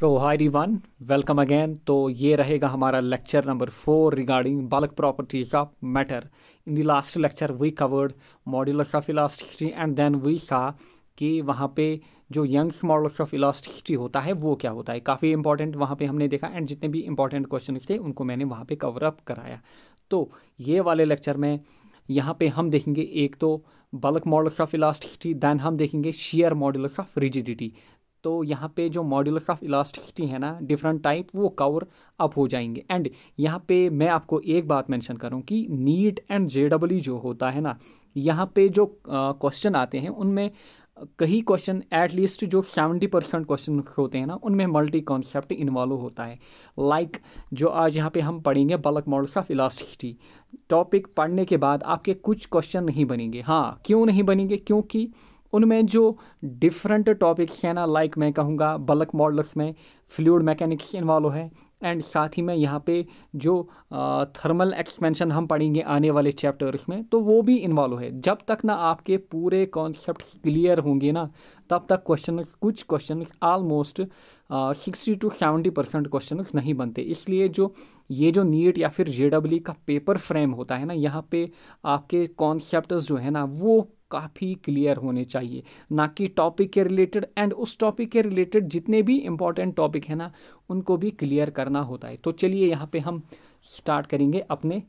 So hi everyone welcome again तो ये रहेगा हमारा lecture number four regarding bulk properties of matter in the last lecture we covered modulus of elasticity and then we saw कि वहाँ पे जो Young's modulus of elasticity होता है, वो क्या होता है? काफ़ी इंपॉर्टेंट वहाँ पे हमने देखा एंड जितने भी इंपॉर्टेंट क्वेश्चन थे, उनको मैंने वहाँ पे कवर अप कराया। तो ये वाले लेक्चर में यहाँ पे हम देखेंगे एक तो bulk modulus of elasticity then हम देखेंगे शेयर मॉडल्स ऑफ़ रिजिडिटी तो यहाँ पे जो मॉड्यूलस ऑफ़ इलास्टिसिटी है ना डिफरेंट टाइप वो कवर अप हो जाएँगे। एंड यहाँ पे मैं आपको एक बात मेंशन करूँ कि नीट एंड जे जो होता है ना यहाँ पे जो क्वेश्चन आते हैं उनमें कई क्वेश्चन एट लीस्ट जो सेवेंटी परसेंट क्वेश्चन होते हैं ना उनमें मल्टी कॉन्सेप्ट इन्वॉल्व होता है। लाइक like, जो आज यहाँ पे हम पढ़ेंगे bulk modulus of elasticity topic पढ़ने के बाद आपके कुछ क्वेश्चन नहीं बनेंगे। हाँ क्यों नहीं बनेंगे? क्योंकि उनमें जो डिफरेंट टॉपिक्स हैं ना लाइक मैं कहूँगा बल्क मॉडल्स में फ्लूड मैकेनिक्स इन्वॉल्व है एंड साथ ही में यहाँ पे जो थर्मल एक्सपेंशन हम पढ़ेंगे आने वाले चैप्टर्स में तो वो भी इन्वॉल्व है। जब तक ना आपके पूरे कॉन्सेप्ट क्लियर होंगे ना, तब तक क्वेश्चन कुछ question almost sixty to seventy percent question नहीं बनते। इसलिए जो, ये जो नीट या फिर जे का पेपर फ्रेम होता है ना, यहाँ पे आपके कॉन्सेप्ट जो है ना, वो काफ़ी क्लियर होने चाहिए। ना कि टॉपिक के रिलेटेड एंड उस टॉपिक के रिलेटेड जितने भी इंपॉर्टेंट टॉपिक है ना, उनको भी क्लियर करना होता है। तो चलिए यहाँ पे हम स्टार्ट करेंगे अपने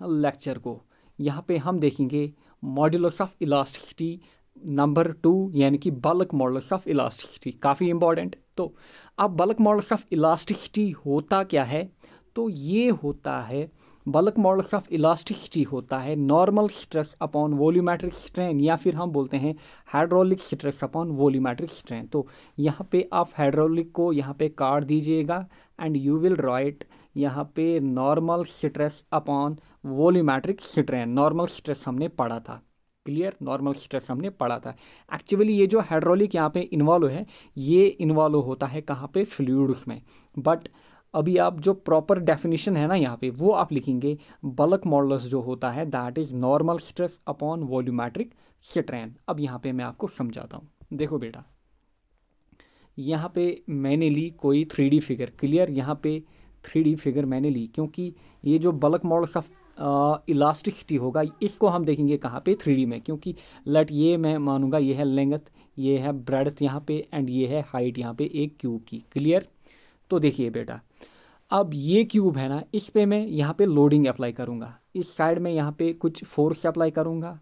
लेक्चर को। यहाँ पे हम देखेंगे modulus of elasticity number two यानी कि बल्क मॉडल्स ऑफ़ इलास्टिसिटी काफ़ी इंपॉर्टेंट तो अब बल्क मॉडल्स ऑफ़ इलास्टिसिटी होता क्या है? तो ये होता है बल्क मॉडल्स ऑफ़ इलास्टिसिटी होता है normal stress upon volumetric strain या फिर हम बोलते हैं hydraulic stress upon volumetric strain तो यहाँ पे आप हाइड्रोलिक को यहाँ पे काट दीजिएगा एंड यू विल राइट यहाँ पे normal stress upon volumetric strain normal stress हमने पढ़ा था। क्लियर नॉर्मल स्ट्रेस हमने पढ़ा था। एक्चुअली ये जो हाइड्रोलिक यहाँ पे इन्वॉल्व है, ये इन्वॉल्व होता है कहाँ पे? फ्लूड्स में। बट अभी आप जो प्रॉपर डेफिनेशन है ना यहाँ पे, वो आप लिखेंगे बल्क मॉडल्स जो होता है that is normal stress upon volumetric strain अब यहाँ पे मैं आपको समझाता हूँ। देखो बेटा, यहाँ पे मैंने ली कोई थ्री फिगर क्लियर यहाँ पे थ्री फिगर मैंने ली, क्योंकि ये जो बल्क मॉडल्स ऑफ़ इलास्टिसिटी होगा, इसको हम देखेंगे कहाँ पे थ्री में, क्योंकि लेट ये मैं मानूँगा, ये है लेंथ ये है ब्रेडथ यहाँ पे एंड ये है हाइट यहाँ पे एक क्यूब की क्लियर तो देखिए बेटा अब ये क्यूब है ना, इस पे मैं यहाँ पे लोडिंग अप्लाई करूँगा। इस साइड में यहाँ पे कुछ फोर्स अप्लाई करूँगा,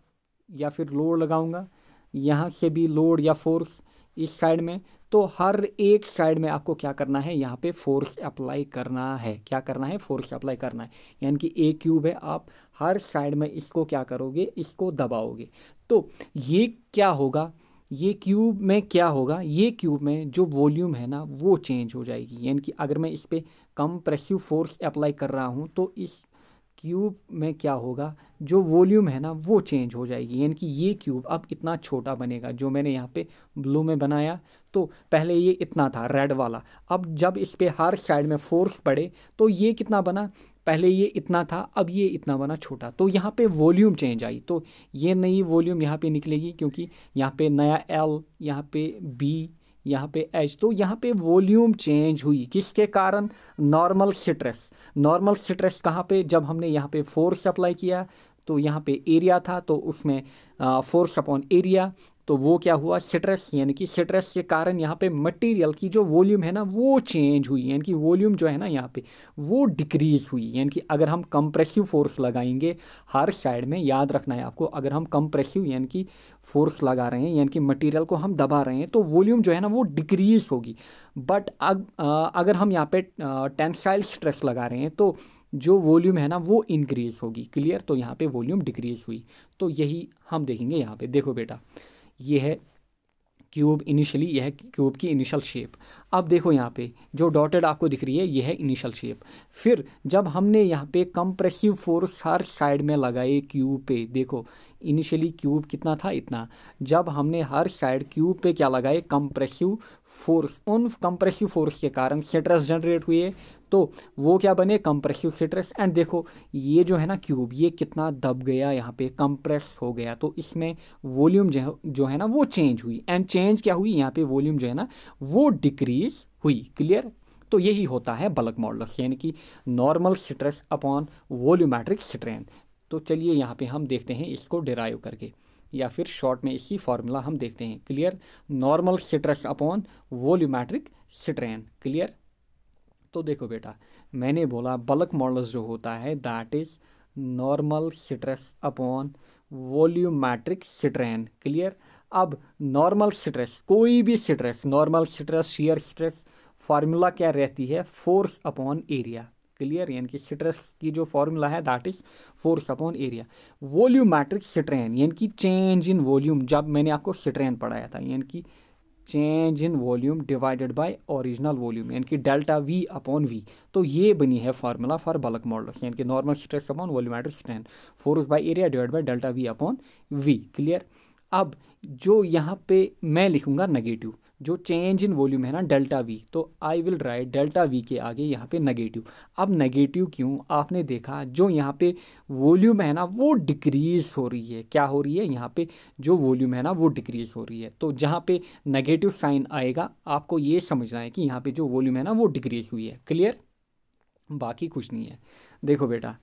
या फिर लोड लगाऊँगा। यहाँ से भी लोड या फोर्स इस साइड में तो हर एक साइड में आपको क्या करना है? यहाँ पे फोर्स अप्लाई करना है। क्या करना है? फोर्स अप्लाई करना है। यानी कि एक क्यूब है, आप हर साइड में इसको क्या करोगे? इसको दबाओगे। तो ये क्या होगा? ये क्यूब में क्या होगा? ये क्यूब में जो वॉल्यूम है ना, वो चेंज हो जाएगी। यानी कि अगर मैं इस पर कंप्रेसिव फोर्स अप्लाई कर रहा हूँ तो इस क्यूब में क्या होगा? जो वॉल्यूम है ना, वो चेंज हो जाएगी। यानी कि ये क्यूब अब इतना छोटा बनेगा, जो मैंने यहाँ पे ब्लू में बनाया। तो पहले ये इतना था रेड वाला। अब जब इस पर हर साइड में फोर्स पड़े तो ये कितना बना? पहले ये इतना था, अब ये इतना बना छोटा। तो यहाँ पे वॉल्यूम चेंज आई। तो ये नई वॉल्यूम यहाँ पे निकलेगी, क्योंकि यहाँ पे नया एल यहाँ पे बी यहाँ पे एच तो यहाँ पे वॉल्यूम चेंज हुई। किसके कारण? नॉर्मल स्ट्रेस नॉर्मल स्ट्रेस कहाँ पे? जब हमने यहाँ पे फोर्स अप्लाई किया तो यहाँ पे एरिया था तो उसमें फोर्स अपॉन एरिया तो वो क्या हुआ? स्ट्रेस यानी कि स्ट्रेस के कारण यहाँ पे मटेरियल की जो वॉल्यूम है ना वो चेंज हुई यानी कि वॉल्यूम जो है ना यहाँ पे वो डिक्रीज हुई यानी कि अगर हम कंप्रेसिव फोर्स लगाएँगे हर साइड में याद रखना है आपको अगर हम कंप्रेसिव यानी कि फोर्स लगा रहे हैं यानी कि मटेरियल को हम दबा रहे हैं तो वॉल्यूम जो है ना वो डिक्रीज होगी। बट अग, अगर हम यहाँ पे टेंसाइल स्ट्रेस लगा रहे हैं तो जो वॉल्यूम है ना वो इंक्रीज होगी। क्लियर तो यहाँ पे वॉल्यूम डिक्रीज हुई। तो यही हम देखेंगे यहाँ पे। देखो बेटा। ये है क्यूब इनिशियली यह है क्यूब की इनिशियल शेप अब देखो यहाँ पे, जो डॉटेड आपको दिख रही है, यह है इनिशियल शेप फिर जब हमने यहाँ पे कंप्रेसिव फोर्स हर साइड में लगाए क्यूब पे, देखो इनिशियली क्यूब कितना था? इतना। जब हमने हर साइड क्यूब पे क्या लगाए? कंप्रेसिव फोर्स उन कंप्रेसिव फोर्स के कारण स्ट्रेस जनरेट हुए। तो वो क्या बने? कंप्रेसिव स्ट्रेस एंड देखो, ये जो है ना क्यूब ये कितना दब गया यहाँ पे कंप्रेस हो गया। तो इसमें वॉल्यूम जो जो है ना वो चेंज हुई। एंड चेंज क्या हुई? यहाँ पे वॉल्यूम जो है ना वो डिक्रीज हुई। क्लियर तो यही होता है बल्क मॉडल्स यानी कि normal stress upon volumetric strength तो चलिए यहाँ पे हम देखते हैं इसको डिराइव करके, या फिर शॉर्ट में इसी फॉर्मूला हम देखते हैं। Clear normal stress upon volumetric strain clear तो देखो बेटा, मैंने बोला बल्क मॉडल्स जो होता है that is normal stress upon volumetric strain clear अब नॉर्मल स्ट्रेस कोई भी stress normal stress shear stress formula क्या रहती है? फोर्स अपॉन एरिया क्लियर यानी कि स्ट्रेस की जो फॉर्मूला है that is force upon area volumetric strain यानी कि चेंज इन वॉल्यूम जब मैंने आपको स्ट्रेन पढ़ाया था, यानी कि change in volume divided by original volume, यानी कि डेल्टा वी अपॉन वी तो ये बनी है फार्मूला फॉर बल्क मॉडल्स यानी कि normal stress upon volumetric strain force by area divide by delta V upon V clear अब जो यहाँ पे मैं लिखूँगा नेगेटिव जो चेंज इन वॉल्यूम है ना डेल्टा वी तो I will write delta V के आगे यहाँ पे नेगेटिव अब नेगेटिव क्यों? आपने देखा, जो यहाँ पे वॉल्यूम है ना, वो डिक्रीज हो रही है. क्या हो रही है? यहाँ पे जो वॉल्यूम है ना, वो डिक्रीज हो रही है. तो जहाँ पे नेगेटिव साइन आएगा, आपको ये समझना है कि यहाँ पे जो वॉल्यूम है ना, वो डिक्रीज हुई है. क्लियर बाकी कुछ नहीं है. देखो बेटा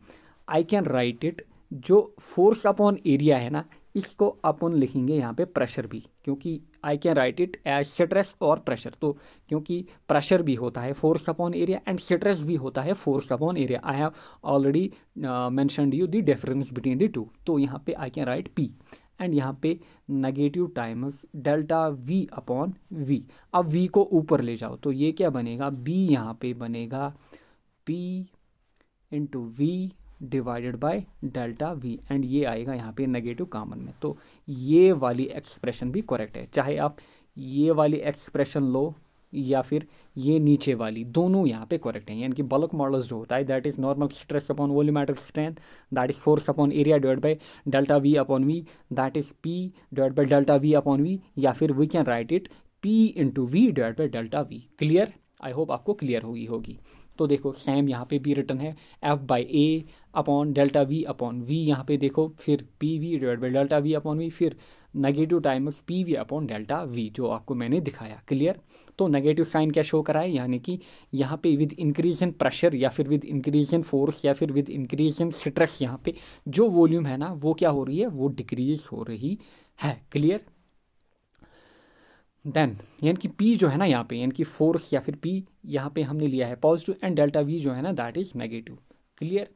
आई कैन राइट इट जो फोर्स अपॉन एरिया है ना इसको अपन लिखेंगे यहाँ पे प्रेशर भी, क्योंकि I can write it as stress और प्रेशर तो क्योंकि प्रेशर भी होता है force upon area and stress भी होता है force upon area I have already mention you the difference between the two तो यहाँ पे I can write P and यहाँ पे negative times delta V upon V अब वी को ऊपर ले जाओ तो ये क्या बनेगा? बी यहाँ पे बनेगा P into V divided by delta V and ये आएगा यहाँ पे नेगेटिव कॉमन में। तो ये वाली एक्सप्रेशन भी करेक्ट है। चाहे आप ये वाली एक्सप्रेशन लो, या फिर ये नीचे वाली, दोनों यहाँ पे करेक्ट हैं। यानी कि बल्क मॉडल्स जो होता है that is normal stress upon volumetric strength that is force upon area divide by delta V upon V that is P divide by delta V upon V या फिर we can write it P into V divide by delta V clear I hope आपको clear हुई होगी। तो देखो same यहाँ पे भी रिटर्न है F by A upon delta V upon V यहाँ पे देखो, फिर P V divide by delta V upon V फिर negative times P V upon delta V जो आपको मैंने दिखाया क्लियर तो नेगेटिव साइन क्या शो करा है यानी कि यहाँ पे विद इंक्रीज इन प्रेशर या फिर विद इंक्रीज इन फोर्स या फिर विद इंक्रीज इन स्ट्रेस यहाँ पे जो वॉल्यूम है ना, वो क्या हो रही है? वो डिक्रीज हो रही है क्लियर देन यानी कि पी जो है ना यहाँ पे, यानी कि फोर्स या फिर पी यहाँ पे हमने लिया है पॉजिटिव एंड डेल्टा वी जो है ना that is negative clear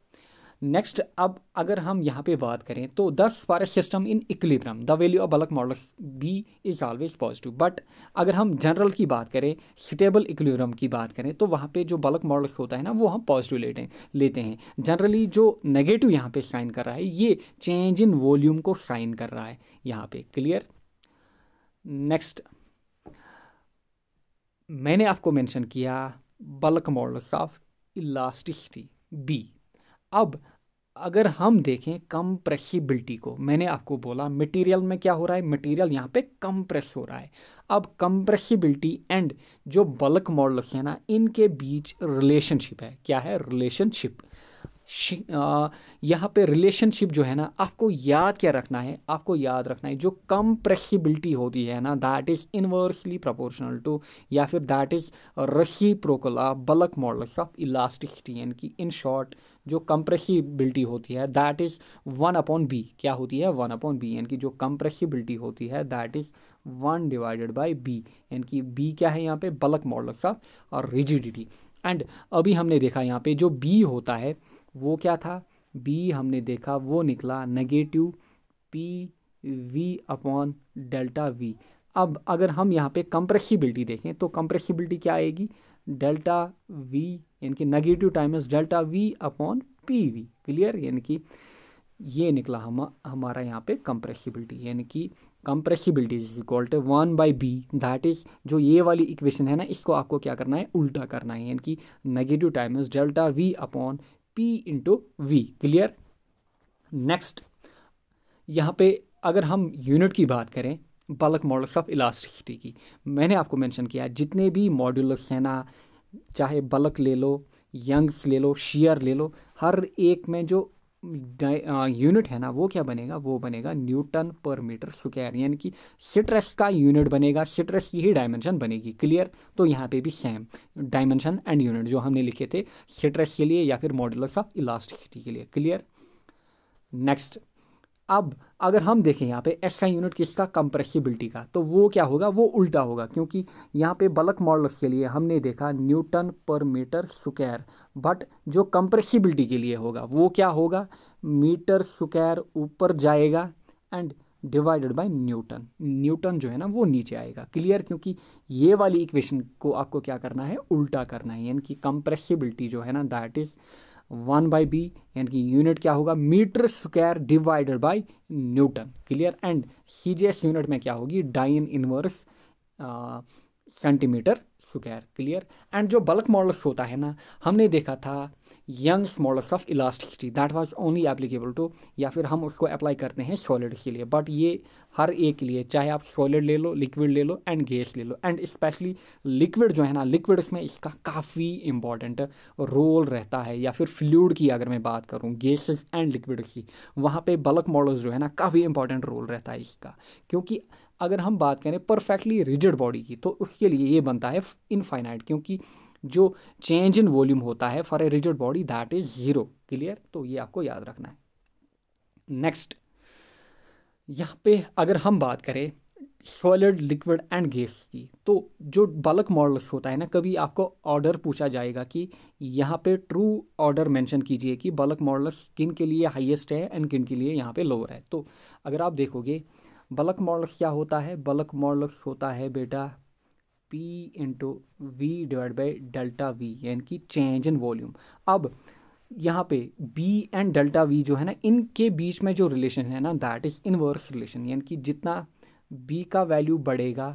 next अब अगर हम यहाँ पे बात करें तो thus for system in equilibrium the value of bulk modulus B is always positive but अगर हम जनरल की बात करें स्टेबल इक्लिब्रम की बात करें तो वहाँ पे जो बल्क मॉडल्स होता है ना, वो हम पॉजिटिव लेते हैं लेते हैं। जनरली जो नेगेटिव यहाँ पे साइन कर रहा है, ये चेंज इन वॉल्यूम को साइन कर रहा है यहाँ पे। क्लियर नेक्स्ट मैंने आपको मेंशन किया bulk modulus of elasticity B अब अगर हम देखें कंप्रेसिबिलिटी को, मैंने आपको बोला मटेरियल में क्या हो रहा है? मटेरियल यहाँ पे कंप्रेस हो रहा है। अब कंप्रेसिबिलिटी एंड जो बल्क मॉडल्स हैं ना, इनके बीच रिलेशनशिप है। क्या है? रिलेशनशिप यहाँ पे रिलेशनशिप जो है ना, आपको याद क्या रखना है? आपको याद रखना है, जो कंप्रेसिबिलिटी होती है ना that is inversely proportional to या फिर that is reciprocal bulk modulus of elasticity यानी कि इन शॉर्ट जो कंप्रेसिबिलिटी होती है that is one upon B क्या होती है? वन अपॉन बी यानी कि जो कंप्रेसिबिलिटी होती है that is one divided by B यानी कि बी क्या है यहाँ पे? बल्क मॉडल्स ऑफ़ और रिजिडिटी एंड अभी हमने देखा यहाँ पे जो बी होता है वो क्या था? बी हमने देखा, वो निकला negative P V upon delta V अब अगर हम यहाँ पे कंप्रेसिबिलिटी देखें तो कंप्रेसिबिलिटी क्या आएगी? डेल्टा वी यानी कि negative times delta V upon P V clear यानी कि ये निकला हम, हमारा यहाँ पे कंप्रेसिबिलिटी यानी कि compressibility is equal to one by B that is जो ये वाली इक्वेशन है ना, इसको आपको क्या करना है? उल्टा करना है। यानी कि negative times delta V upon P into V clear next यहाँ पे अगर हम यूनिट की बात करें बल्क मॉडल्स ऑफ़ इलास्टिसिटी की, मैंने आपको मेंशन किया जितने भी मॉड्यूल्स हैं ना, चाहे बल्क ले लो यंग्स ले लो शेयर ले लो, हर एक में जो यूनिट है ना, वो क्या बनेगा? वो बनेगा न्यूटन पर मीटर स्क्वायर, यानी कि सिट्रस का यूनिट बनेगा सिट्रस की ही डायमेंशन बनेगी क्लियर तो यहाँ पे भी सेम डायमेंशन एंड यूनिट जो हमने लिखे थे सिट्रस के लिए या फिर मॉडुलस ऑफ़ इलास्टिसिटी के लिए क्लियर नेक्स्ट अब अगर हम देखें यहाँ पे एस का यूनिट किसका? कंप्रेसिबिलिटी का तो वो क्या होगा? वो उल्टा होगा, क्योंकि यहाँ पे बल्क मॉडल्स के लिए हमने देखा newton per meter square but जो कंप्रेसिबिलिटी के लिए होगा, वो क्या होगा? मीटर स्क्वायर ऊपर जाएगा and divided by newton newton जो है ना, वो नीचे आएगा. क्लियर क्योंकि ये वाली इक्वेशन को आपको क्या करना है? उल्टा करना है. यानी कि कंप्रेसिबिलिटी जो है ना that is one by B यानी कि यूनिट क्या होगा? Metre square divided by newton clear and CGS unit में क्या होगी? Dyne inverse centimetre square clear. And जो बल्क मॉडल्स होता है ना, हमने देखा था Young's modulus of elasticity that was only applicable to या फिर हम उसको अप्लाई करते हैं सॉलिड के लिए। बट ये हर एक के लिए, चाहे आप सॉलिड ले लो लिक्विड ले लो एंड गैस ले लो। एंड स्पेशली लिक्विड जो है ना लिक्विड में इसका काफ़ी इंपॉर्टेंट रोल रहता है। या फिर फ्लूड की अगर मैं बात करूँ गैसेज एंड लिक्विड की, वहाँ पर बल्क मॉडल्स जो है ना, काफ़ी इंपॉर्टेंट रोल रहता है इसका। क्योंकि अगर हम बात करें परफेक्टली रिजिड बॉडी की तो उसके लिए ये बनता है इनफाइनाइट क्योंकि जो चेंज इन वॉल्यूम होता है for a rigid body that is zero clear तो ये आपको याद रखना है। नेक्स्ट यहाँ पे अगर हम बात करें सॉलिड लिक्विड एंड गैस की तो जो बल्क मॉडल्स होता है ना, कभी आपको ऑर्डर पूछा जाएगा कि यहाँ पे ट्रू ऑर्डर मेंशन कीजिए कि बल्क मॉडल्स किन के लिए हाईएस्ट है एंड किन के लिए यहाँ पे लोअर है। तो अगर आप देखोगे बल्क मॉडल्स क्या होता है? बल्क मॉडल्स होता है बेटा P into V divide by delta V यानी कि चेंज इन वॉल्यूम अब, यहाँ पे बी एंड डेल्टा वी जो है ना, इनके बीच में जो रिलेशन है ना दैट इज़ इनवर्स रिलेशन यानी कि जितना बी का वैल्यू बढ़ेगा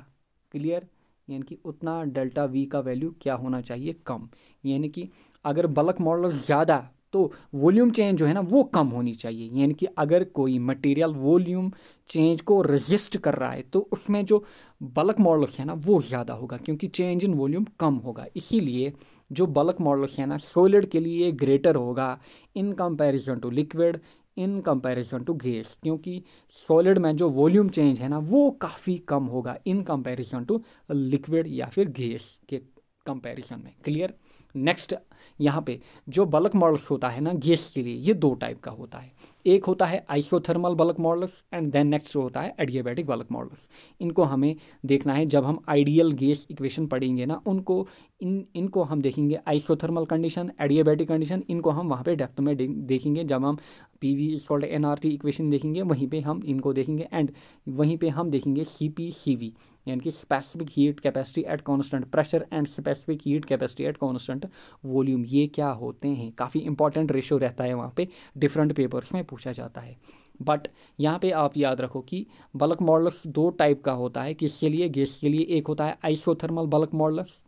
क्लियर यानी कि उतना डेल्टा वी का वैल्यू क्या होना चाहिए? कम. यानी कि अगर बल्क मॉडल ज़्यादा तो वॉल्यूम चेंज जो है ना, वो कम होनी चाहिए। यानी कि अगर कोई मटेरियल वॉल्यूम चेंज को रजिस्ट कर रहा है तो उसमें जो बल्क मॉडल्स है ना, वो ज़्यादा होगा, क्योंकि चेंज इन वॉल्यूम कम होगा। इसीलिए जो बल्क मॉडल्स है ना सोलिड के लिए ग्रेटर होगा in comparison to liquid in comparison to gas क्योंकि सॉलिड में जो वॉल्यूम चेंज है ना, वो काफ़ी कम होगा इन कंपैरिजन टू लिक्विड या फिर गैस के कंपैरिजन में। क्लियर नेक्स्ट यहाँ पे जो बल्क मॉडल्स होता है ना, गैस के लिए, ये दो टाइप का होता है। एक होता है isothermal bulk modulus and then next होता है एडियाबैटिक बल्क मॉडल्स इनको हमें देखना है, जब हम आइडियल गैस इक्वेशन पढ़ेंगे ना, उनको, इन, इनको हम देखेंगे आइसोथर्मल कंडीशन एडियाबैटिक कंडीशन इनको हम वहाँ पे डेप्थ में देखेंगे। जब हम P V salt N R T equation देखेंगे, वहीं पे हम इनको देखेंगे एंड वहीं पे हम देखेंगे सी पी सी वी यानी कि specific heat capacity at constant pressure and specific heat capacity at constant volume ये क्या होते हैं, काफ़ी इंपॉर्टेंट रेशो रहता है वहाँ पे डिफरेंट पेपर्स में पूछा जाता है। बट यहाँ पे आप याद रखो कि बल्क मॉडल्स दो टाइप का होता है, किसके लिए? गैस के लिए एक होता है isothermal bulk modulus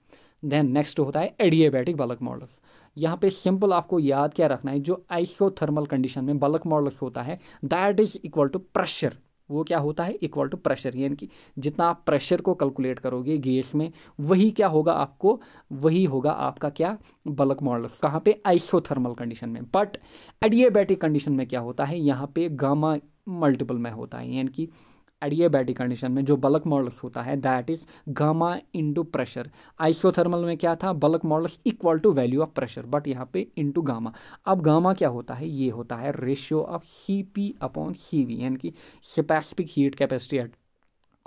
then next होता है एडिएबैटिक बल्क मॉडल्स यहाँ पे सिंपल आपको याद क्या रखना है, जो आइसोथर्मल कंडीशन में बल्क मॉडल्स होता है that is equal to pressure वो क्या होता है? इक्वल टू प्रेशर यानी कि जितना आप प्रेशर को कैलकुलेट करोगे गैस में, वही क्या होगा आपको? वही होगा आपका क्या? बल्क मॉडल्स कहाँ पे? आइसोथर्मल कंडीशन में. बट एडियाबैटिक कंडीशन में क्या होता है? यहाँ पे गामा मल्टीपल में होता है. यानी कि एडियाबैटिक कंडीशन में जो बल्क मॉडल्स होता है that is gamma into pressure isothermal में क्या था? Bulk modulus equal to value of pressure but यहाँ पे इंटू गामा अब गामा क्या होता है? ये होता है ratio of C P upon C V यानी कि specific heat capacity at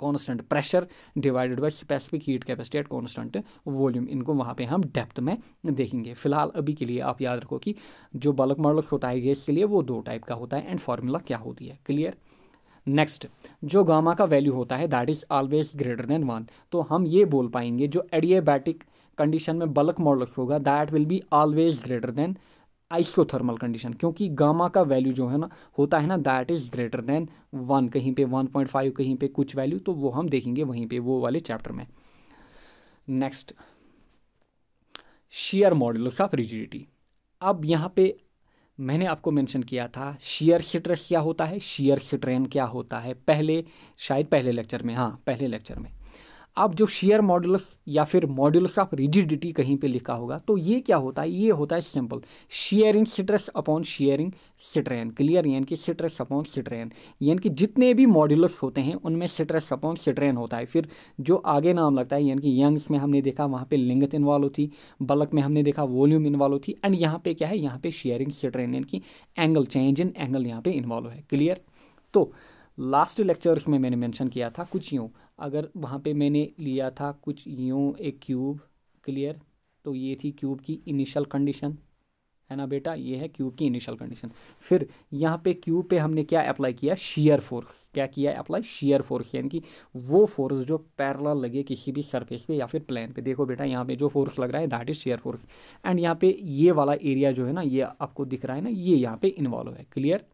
constant pressure divided by specific heat capacity at constant volume इनको वहाँ पे हम डेप्थ में देखेंगे। फ़िलहाल अभी के लिए आप याद रखो कि जो बल्क मॉडल्स होता है गैस के लिए वो दो टाइप का होता है एंड फार्मूला क्या होती है? क्लियर नेक्स्ट जो गामा का वैल्यू होता है that is always greater than one तो हम ये बोल पाएँगे, जो एडियाबैटिक कंडीशन में बल्क मॉडल्स होगा that will be always greater than isothermal condition क्योंकि गामा का वैल्यू जो है ना, होता है ना that is greater than one कहीं पे वन पॉइंट फाइव कहीं पे कुछ वैल्यू तो वो हम देखेंगे वहीं पे, वो वाले चैप्टर में. Next shear modulus of rigidity अब यहाँ पे मैंने आपको मेंशन किया था शेयर हिटर क्या होता है? शेयर हिटरेन क्या होता है? पहले, शायद पहले लेक्चर में हाँ पहले लेक्चर में। अब जो शेयर मॉडुलस या फिर मॉडुलस ऑफ़ रिजिडिटी कहीं पे लिखा होगा तो ये क्या होता है? ये होता है simple shearing stress upon shearing strain clear यानी कि स्ट्रेस अपॉन स्ट्रेन यानी कि जितने भी मॉडुलस होते हैं, उनमें स्ट्रेस अपॉन स्ट्रेन होता है। फिर जो आगे नाम लगता है, यानी कि यंग्स में हमने देखा, वहाँ पर लिंगत इन्वॉल्व थी बल्क में हमने देखा वॉल्यूम इन्वॉल्व थी एंड यहाँ पे क्या है? यहाँ पे शेयरिंग स्ट्रेन यानी कि एंगल चेंज इन एंगल यहाँ पे इन्वॉल्व है। क्लियर तो लास्ट लेक्चर्स में मैंने मेंशन किया था कुछ यूँ। अगर वहाँ पे मैंने लिया था कुछ यूँ एक क्यूब, क्लियर? तो ये थी क्यूब की इनिशियल कंडीशन, है ना बेटा? ये है क्यूब की इनिशियल कंडीशन। फिर यहाँ पे क्यूब पे हमने क्या अप्लाई किया? शेयर फोर्स क्या किया अप्लाई? शेयर फोर्स यानी कि वो फोर्स जो पैरल लगे किसी भी सरफेस पे या फिर प्लेन पे। देखो बेटा, यहाँ पे जो फोर्स लग रहा है that is shear force and यहाँ पे ये वाला एरिया जो है ना, ये आपको दिख रहा है ना, ये यहाँ पे इन्वॉल्व है। क्लियर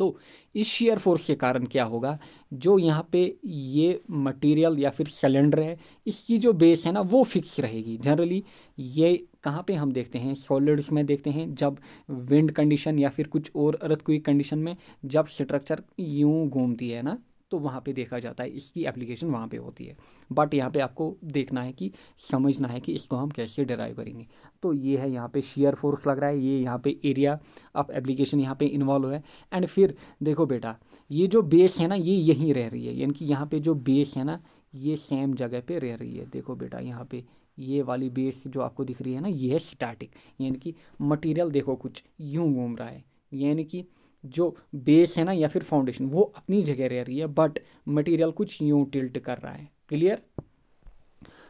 तो इस शेयर फोर्स के कारण क्या होगा? जो यहाँ पे ये मटेरियल या फिर सिलेंडर है, इसकी जो बेस है ना, वो फिक्स रहेगी। जनरली ये कहाँ पे हम देखते हैं? सॉलिड्स में देखते हैं। जब विंड कंडीशन या फिर कुछ और अर्थ कोई कंडीशन में जब स्ट्रक्चर यूँ घूमती है ना तो वहाँ पे देखा जाता है, इसकी एप्लीकेशन वहाँ पे होती है। बट यहाँ पे आपको देखना है कि, समझना है कि इसको हम कैसे डराइव करेंगे। तो ये है यहाँ पे शेयर फोर्स लग रहा है, ये यहाँ पे एरिया ऑफ़ एप्लीकेशन यहाँ पे इन्वॉल्व है। एंड फिर देखो बेटा, ये जो बेस है ना, ये यहीं रह रही है। यानी कि यहाँ पर जो बेस है ना, ये सेम जगह पर रह रही है। देखो बेटा, यहाँ पर ये वाली बेस जो आपको दिख रही है ना, ये है स्टैटिक यानी कि मटेरियल देखो कुछ यूँ घूम रहा है। यानी कि जो बेस है ना या फिर फाउंडेशन वो अपनी जगह रह रही है बट मटेरियल कुछ यूँ टिल्ट कर रहा है. क्लियर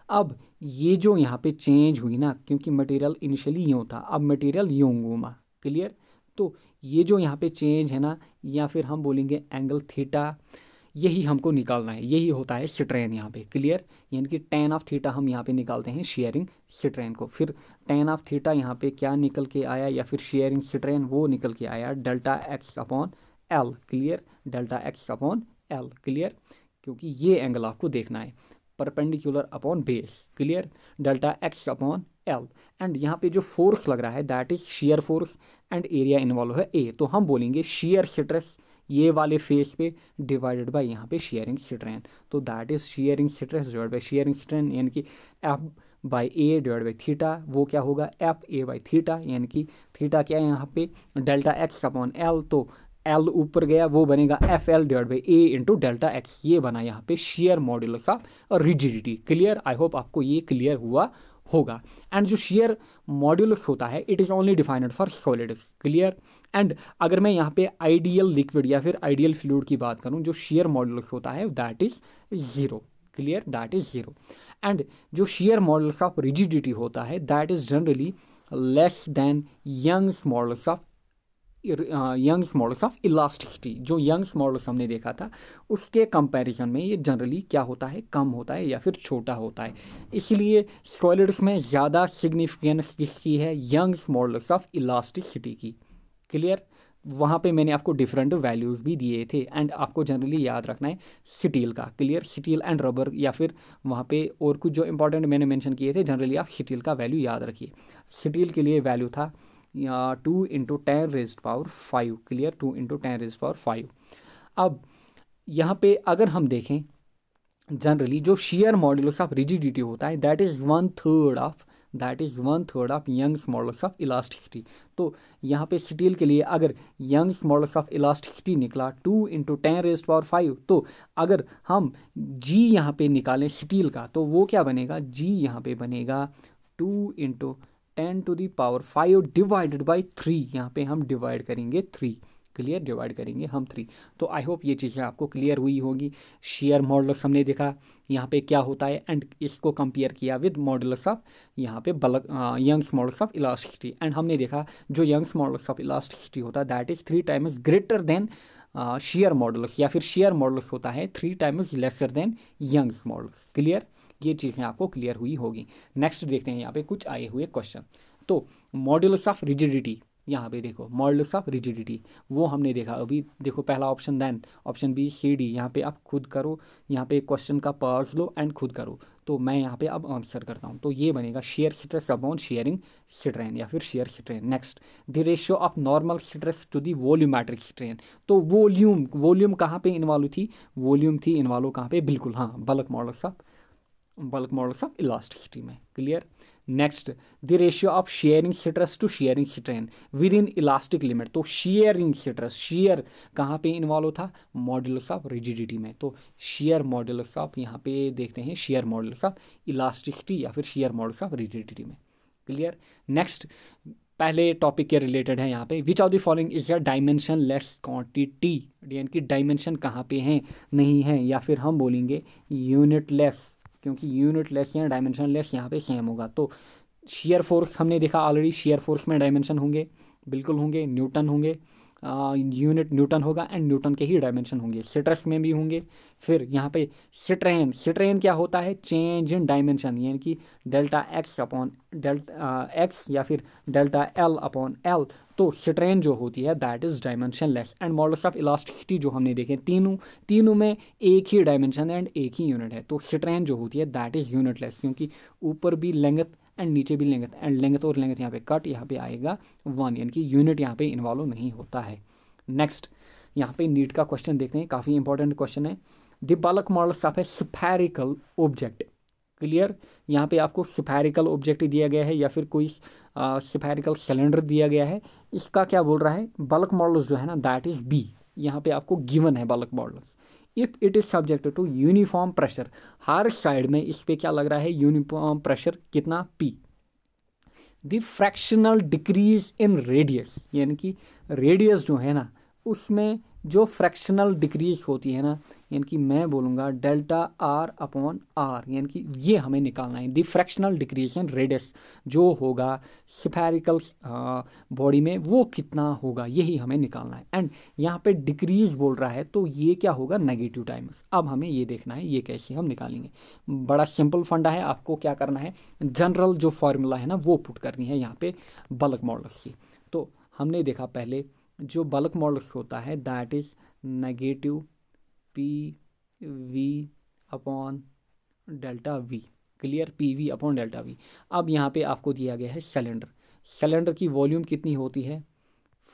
अब ये जो यहाँ पे चेंज हुई ना, क्योंकि मटेरियल इनिशियली यूँ था, अब मटेरियल यूँ घूमा. क्लियर तो ये जो यहाँ पे चेंज है ना, या फिर हम बोलेंगे एंगल थीटा यही हमको निकालना है। यही होता है स्ट्रेन यहाँ पे। क्लियर यानी कि टेन ऑफ़ थीटा हम यहाँ पे निकालते हैं शेयरिंग स्ट्रेन को। फिर टेन ऑफ़ थीटा यहाँ पे क्या निकल के आया या फिर शेयरिंग स्ट्रेन वो निकल के आया delta X upon L clear delta X upon L clear क्योंकि ये एंगल आपको देखना है। Perpendicular upon base clear delta X upon L and यहाँ पे जो फोर्स लग रहा है that is shear force and area involve है ए तो हम बोलेंगे शेयर स्ट्रेस ये वाले फेस पे डिवाइडेड बाय यहाँ पे शेयरिंग स्ट्रेन तो that is shearing stress divide by shearing strain यानी कि F by A divide by theta वो क्या होगा? एफ़ ए बाई थीटा यानी कि थीटा क्या है यहाँ पे? डेल्टा एक्स अपॉन एल तो एल ऊपर गया, वो बनेगा F L divide by A into delta X ये बना यहाँ पे shear modulus of rigidity clear I hope आपको ये क्लियर हुआ होगा। एंड जो शेयर मॉड्यूलस होता है it is only defined for solids clear and अगर मैं यहाँ पे आइडियल लिक्विड या फिर आइडियल फ्लूड की बात करूँ, जो शेयर मॉड्यूलस होता है that is zero clear that is zero and जो शेयर मॉडल्स ऑफ़ रिजिडिटी होता है that is generally less than young's modulus of young's modulus of elasticity, जो यंग्स मॉडल्स हमने देखा था, उसके कंपैरिजन में ये जनरली क्या होता है? कम होता है या फिर छोटा होता है। इसलिए सॉलिड्स में ज़्यादा सिग्निफिकेंस किसकी है? यंग्स मॉडल्स ऑफ़ इलास्टिसिटी की। क्लियर वहाँ पे मैंने आपको डिफरेंट वैल्यूज़ भी दिए थे एंड आपको जनरली याद रखना है स्टील का। क्लियर स्टील एंड रबर या फिर वहाँ पे और कुछ जो इंपॉर्टेंट मैंने मेंशन किए थे जनरली आप स्टील का वैल्यू याद रखिए। स्टील के लिए वैल्यू था two into ten raise power five clear two into ten raise power five अब यहाँ पे अगर हम देखें जनरली जो शेयर मॉड्यूलस ऑफ़ रिजिडिटी होता है that is one third of that is one third of young's modulus of elasticity तो यहाँ पे स्टील के लिए अगर यंग्स मॉडल्स ऑफ़ इलास्टिसिटी निकला two into ten raise power five तो अगर हम जी यहाँ पे निकालें स्टील का तो वो क्या बनेगा? जी यहाँ पे बनेगा two into ten to the power five divided by three यहाँ पे हम डिवाइड करेंगे थ्री क्लियर डिवाइड करेंगे हम थ्री तो आई होप ये चीज़ें आपको क्लियर हुई होगी. शेयर मॉडल्स हमने देखा. यहाँ पे क्या होता है? एंड इसको कंपेयर किया विद मॉडल्स ऑफ़ यहाँ पे bulk young's modulus of elasticity and हमने देखा जो यंग्स मॉडल्स ऑफ़ इलास्टिसिटी होता है that is three times greater than shear modulus या फिर शेयर मॉडल्स होता है three times lesser than young's modulus clear ये चीज़ें आपको क्लियर हुई होगी। नेक्स्ट देखते हैं यहाँ पे कुछ आए हुए क्वेश्चन तो मॉड्यूलस ऑफ़ रिजिडिटी यहाँ पे देखो मॉडल्स ऑफ़ रिजिडिटी वो हमने देखा। अभी देखो पहला option then option B C D यहाँ पे आप खुद करो, यहाँ पे क्वेश्चन का पास लो एंड खुद करो। तो मैं यहाँ पे अब आंसर करता हूँ। तो ये बनेगा shear stress upon shearing strain या फिर shear strain next the ratio of normal stress to the volumetric strain तो वॉल्यूम वॉल्यूम कहाँ पे इन्वॉल्व थी? वॉल्यूम थी इन्वॉल्व कहाँ पे? बिल्कुल हाँ bulk modulus of bulk modulus of elasticity में clear next the ratio of shearing stress to shearing strain within elastic limit तो शेयरिंग स्ट्रेस शेयर कहाँ पे इन्वॉल्व था मॉडल्स ऑफ़ रिजिडिटी में। तो शेयर मॉडल्स ऑफ़ यहाँ पे देखते हैं शेयर मॉडल्स ऑफ़ इलास्टिसिटी या फिर शेयर मॉडल्स ऑफ़ रिजिडिटी में। क्लियर नेक्स्ट पहले टॉपिक के रिलेटेड है यहाँ पे। Which of the following is a dimensionless quantity यानी कि डायमेंशन कहाँ पे हैं? नहीं है? या फिर हम बोलेंगे यूनिट लेस क्योंकि यूनिट लेस या डायमेंशन लेस यहाँ पे सेम होगा। तो शेयर फोर्स हमने देखा ऑलरेडी शेयर फोर्स में डायमेंशन होंगे, बिल्कुल होंगे न्यूटन होंगे। यूनिट न्यूटन होगा एंड न्यूटन के ही डायमेंशन होंगे। सिट्रस में भी होंगे। फिर यहाँ पे सिट्रेन सिट्रेन क्या होता है? चेंज इन डायमेंशन यानी कि delta X upon delta X या फिर डेल्टा एल अपॉन एल तो सिट्रेन जो होती है that is dimensionless and modulus of elasticity जो हमने देखे, तीनों तीनों में एक ही डायमेंशन एंड एक ही यूनिट है। तो सिट्रेन जो होती है दैट इज़ यूनिट लेस क्योंकि ऊपर भी लेंथ एंड नीचे भी लेंथ एंड लेंथ और लेंथ यहाँ पे कट यहाँ पे आएगा वन, यानी कि यूनिट यहाँ पे इन्वॉल्व नहीं होता है। नेक्स्ट यहाँ पे नीट का क्वेश्चन देखते हैं, काफ़ी इंपॉर्टेंट क्वेश्चन है। द बल्क मॉडल ऑफ़ है स्फेरिकल ऑब्जेक्ट क्लियर यहाँ पे आपको स्फेरिकल ऑब्जेक्ट दिया गया है या फिर कोई स्फेरिकल सिलेंडर दिया गया है। इसका क्या बोल रहा है? बल्क मॉडल्स जो है ना दैट इज़ बी यहाँ पे आपको गिवन है bulk modulus if it is subject to uniform pressure her side में इस पर क्या लग रहा है? यूनिफॉर्म प्रेशर कितना? P the fractional decrease in radius यानी कि रेडियस जो है ना, उसमें जो फ्रैक्शनल डिक्रीज होती है ना यानी कि मैं बोलूँगा डेल्टा आर अपॉन आर, यानी कि ये हमें निकालना है, the fractional decrease in radius, जो होगा स्फेरिकल बॉडी में, वो कितना होगा, यही हमें निकालना है। एंड यहाँ पे डिक्रीज बोल रहा है तो ये क्या होगा नेगेटिव टाइम्स अब हमें ये देखना है, ये कैसे हम निकालेंगे। बड़ा सिंपल फंडा है, आपको क्या करना है जनरल जो फॉर्मूला है ना, वो पुट करनी है यहाँ पे बल्क मॉडल्स की। तो हमने देखा पहले, जो बल्क मॉडल्स होता है that is negative P V upon delta V clear P V upon delta V अब यहाँ पे आपको दिया गया है सिलेंडर सिलेंडर की वॉल्यूम कितनी होती है?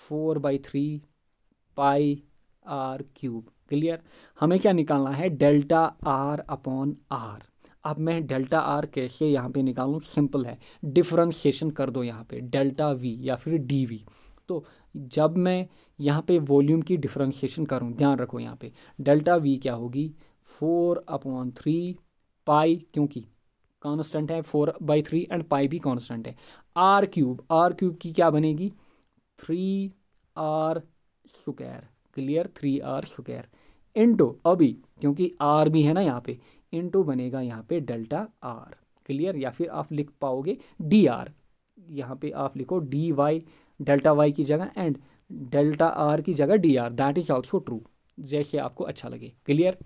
Four by three pi R cube clear हमें क्या निकालना है? डेल्टा आर अपॉन आर अब मैं डेल्टा आर कैसे यहाँ पे निकालूँ? सिंपल है. डिफ्रेंशिएशन कर दो यहाँ पे. डेल्टा वी या फिर डी वी तो जब मैं यहाँ पे वॉल्यूम की डिफ्रेंशिएशन करूँ, ध्यान रखो यहाँ पे, डेल्टा वी क्या होगी? फोर अपॉन थ्री पाई, क्योंकि कांस्टेंट है four by three and pi भी कांस्टेंट है। आर क्यूब आर क्यूब की क्या बनेगी? Three R square, clear? Three R square. Into अभी, क्योंकि आर भी है ना यहाँ पे इंटू बनेगा यहाँ पे डेल्टा आर क्लियर? या फिर आप लिख पाओगे डी आर यहाँ पे आप लिखो डी वाई डेल्टा वाई की जगह एंड डेल्टा आर की जगह D R that is also true जैसे आपको अच्छा लगे. क्लियर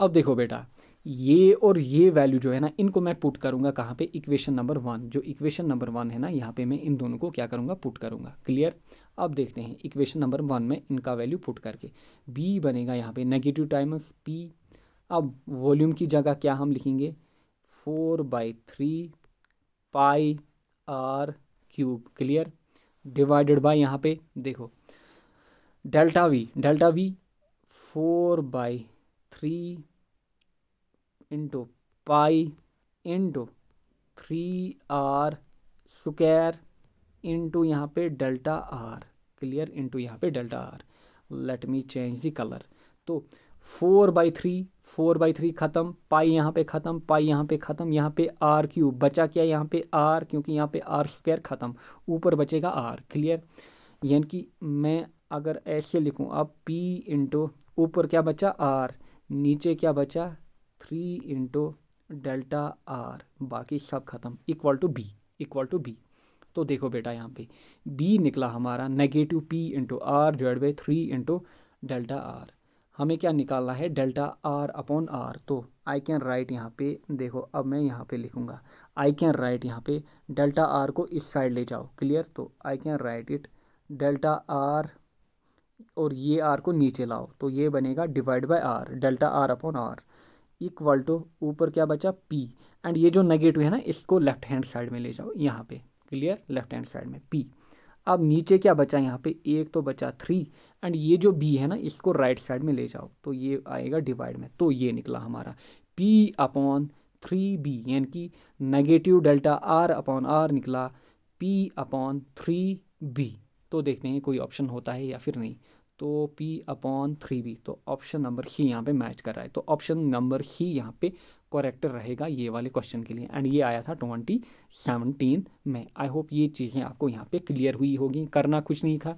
अब देखो बेटा, ये और ये वैल्यू जो है ना, इनको मैं पुट करूँगा कहाँ पे? इक्वेशन नंबर वन जो इक्वेशन नंबर वन है ना, यहाँ पे मैं इन दोनों को क्या करूँगा? पुट करूँगा. क्लियर अब देखते हैं इक्वेशन नंबर वन में इनका वैल्यू पुट करके. बी बनेगा यहाँ पे नेगेटिव टाइम्स पी अब वॉल्यूम की जगह क्या हम लिखेंगे? Four by three pi R cube clear divided by यहाँ पे, देखो। Delta V delta V four by three into pi into three R square into यहाँ पे डेल्टा आर क्लियर इंटू यहाँ पे delta R let me change the colour तो four by three, four by three खत्म, pi यहाँ पे खत्म, pi यहाँ पे खत्म, यहाँ पे आर क्यूब, बचा क्या यहाँ पे आर, क्योंकि यहाँ पे आर स्क्वायर खत्म, ऊपर बचेगा आर, क्लियर? यानी कि मैं अगर ऐसे लिखूँ, अब पी इंटू ऊपर क्या बचा? आर, नीचे क्या बचा? थ्री इंटू डेल्टा आर, बाकी सब खत्म, equal to B equal to B तो देखो बेटा यहाँ पे बी निकला हमारा, negative P into R divide by three into delta R हमें क्या निकालना है? Delta R upon R. तो आई कैन राइट यहाँ पे, देखो, अब मैं यहाँ पे लिखूँगा। आई कैन राइट यहाँ पे, डेल्टा आर को इस साइड ले जाओ। क्लियर तो I can write it delta R और ये आर को नीचे लाओ। तो ये बनेगा divide by R delta R upon R. Equal to ऊपर क्या बचा? पी एंड ये जो नेगेटिव है ना, इसको लेफ़्ट हैंड साइड में ले जाओ, यहाँ पे। क्लियर लेफ़्ट हैंड साइड में पी अब नीचे क्या बचा यहाँ पे? एक तो बचा थ्री एंड ये जो बी है ना, इसको राइट साइड में ले जाओ तो ये आएगा डिवाइड में तो ये निकला हमारा। पी अपॉन थ्री बी यानी कि negative delta R upon R निकला पी अपॉन थ्री बी तो देखते हैं कोई ऑप्शन होता है या फिर नहीं। तो पी अपॉन थ्री बी तो ऑप्शन नंबर सी यहाँ पे मैच कर रहा है। तो ऑप्शन नंबर सी यहाँ पे करेक्ट रहेगा ये वाले क्वेश्चन के लिए। एंड ये आया था ट्वेंटी सेवनटीन में। आई होप ये चीज़ें आपको यहाँ पे क्लियर हुई होगी। करना कुछ नहीं था।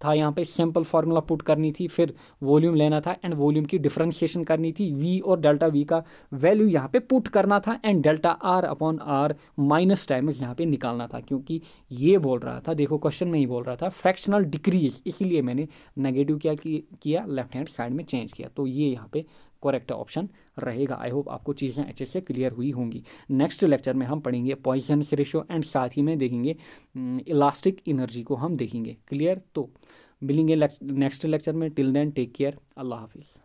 था, यहाँ पे सिंपल फार्मूला पुट करनी थी, फिर वॉल्यूम लेना था एंड वॉल्यूम की डिफ्रेंशिएशन करनी थी। वी और डेल्टा वी का वैल्यू यहाँ पे पुट करना था and delta R upon R minus times यहाँ पे निकालना था, क्योंकि ये बोल रहा था, देखो क्वेश्चन में ही बोल रहा था फ्रैक्शनल डिक्रीज इसलिए मैंने नेगेटिव क्या किया लेफ़्ट हैंड साइड में चेंज किया। तो ये यहाँ पे करेक्ट ऑप्शन रहेगा। आई होप आपको चीज़ें अच्छे से क्लियर हुई होंगी। नेक्स्ट लेक्चर में हम पढ़ेंगे पॉइजन रेशो एंड साथ ही में देखेंगे इलास्टिक इनर्जी को हम देखेंगे। क्लियर तो मिलेंगे नेक्स्ट लेक्चर में। टिल देन टेक केयर अल्लाह हाफिज़।